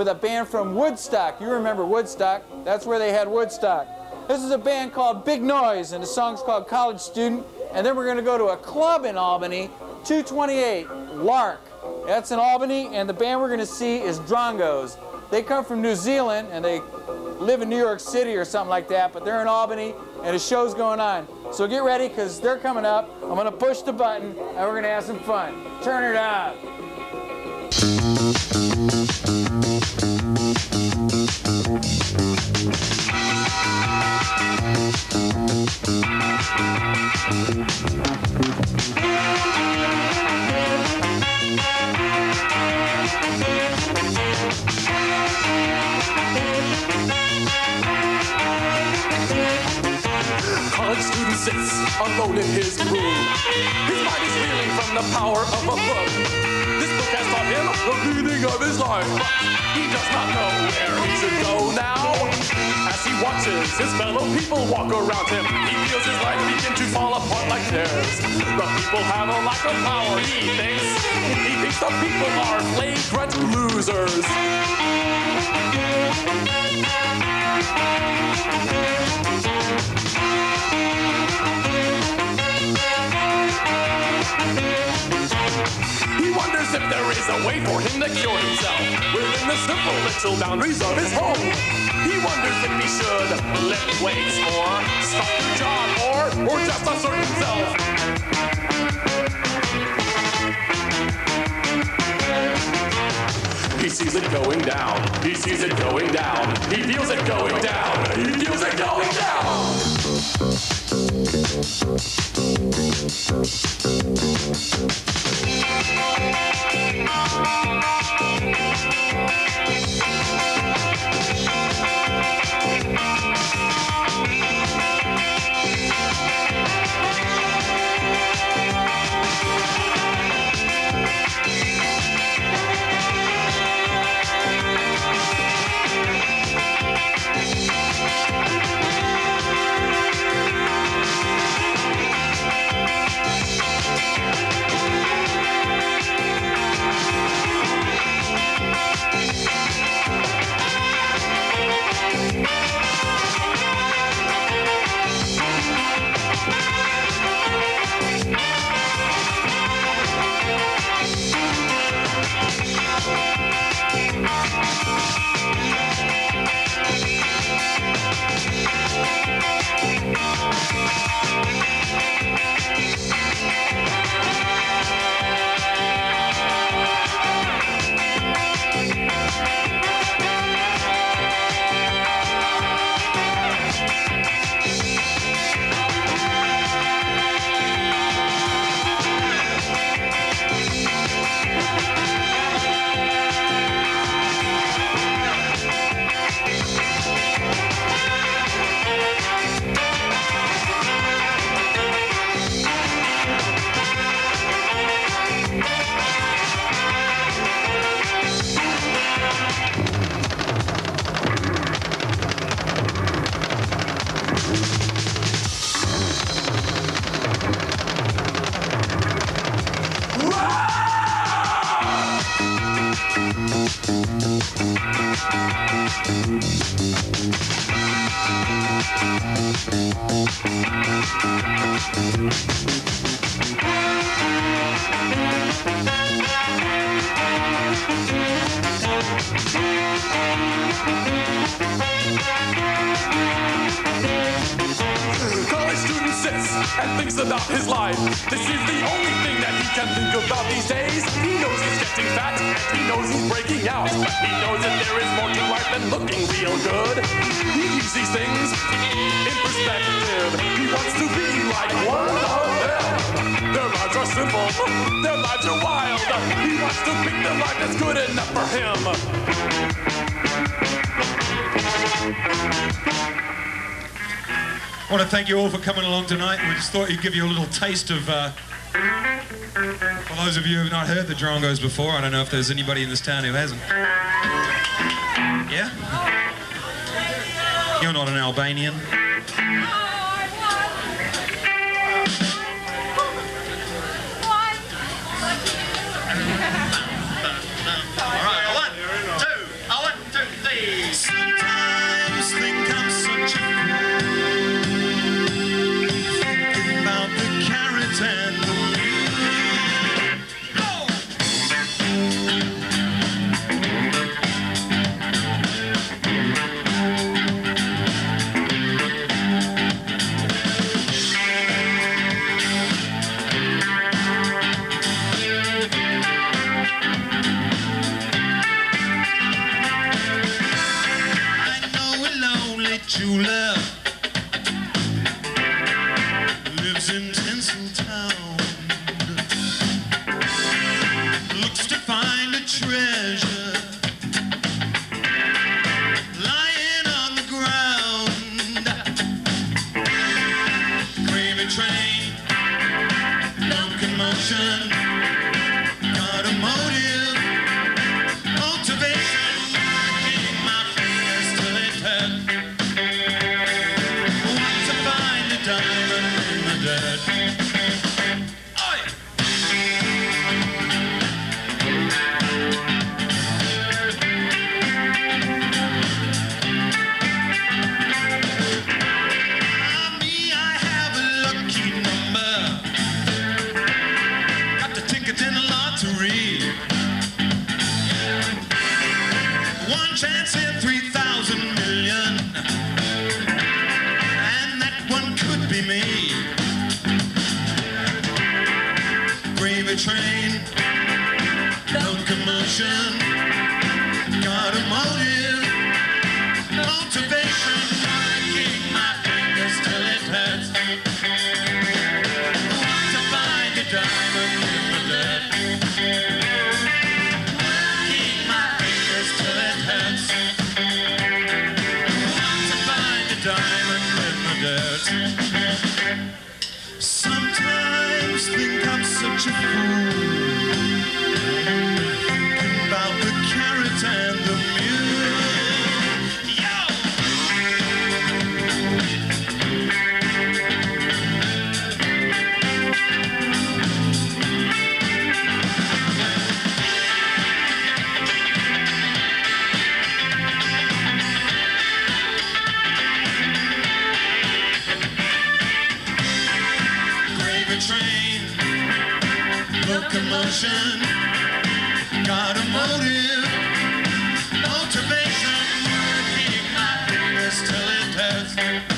with a band from Woodstock. You remember Woodstock? That's where they had Woodstock. This is a band called Big Noise, and the song's called College Student. And then we're going to go to a club in Albany, 228 Lark. That's in Albany, and the band we're going to see is Drongos. They come from New Zealand, and they live in New York City or something like that, but they're in Albany, and a show's going on. So get ready, because they're coming up. I'm going to push the button, and we're going to have some fun. Turn it up. College student sits alone in his room. His mind is reeling from the power of a book. This book has taught him the meaning of his life. He does not know where he should go now. As he watches his fellow people walk around him, he feels his life begin to fall apart like theirs. The people have a lack of power, he thinks. He thinks the people are flagrant losers. He a way for him to cure himself within the simple little boundaries of his home. He wonders if he should lift weights or stop the job or, or just assert himself. He sees it going down. He sees it going down. He feels it going down. He feels it going down. Thank you. College sits and thinks about his life. This is the only thing that he can think about these days. He knows he's getting fat and he knows he's breaking out. But he knows that there is more to life than looking real good. He keeps these things in perspective. He wants to be like one of them. Their lives are simple, their lives are wild. He wants to pick the life that's good enough for him. I want to thank you all for coming along tonight. We just thought we'd give you a little taste of. Uh, for those of you who have not heard the Drongos before, I don't know if there's anybody in this town who hasn't. Yeah? You're not an Albanian. Chance in 3,000 I'm commotion. Got a motive, motivation. Working my fingers till it hurts.